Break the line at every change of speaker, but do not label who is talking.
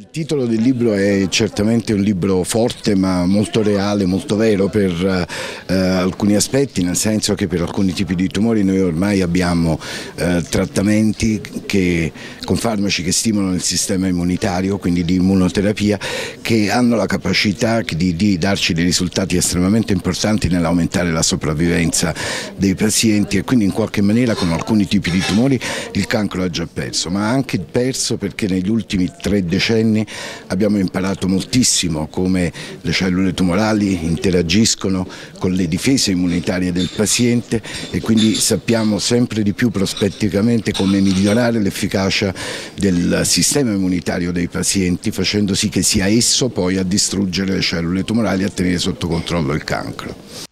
Il titolo del libro è certamente un libro forte ma molto reale, molto vero per eh, alcuni aspetti, nel senso che per alcuni tipi di tumori noi ormai abbiamo eh, trattamenti che, con farmaci che stimolano il sistema immunitario, quindi di immunoterapia, che hanno la capacità di, di darci dei risultati estremamente importanti nell'aumentare la sopravvivenza dei pazienti e quindi in qualche maniera con alcuni tipi di tumori il cancro ha già perso, ma ha anche perso perché negli ultimi tre decenni anni abbiamo imparato moltissimo come le cellule tumorali interagiscono con le difese immunitarie del paziente e quindi sappiamo sempre di più prospetticamente come migliorare l'efficacia del sistema immunitario dei pazienti facendo sì che sia esso poi a distruggere le cellule tumorali e a tenere sotto controllo il cancro.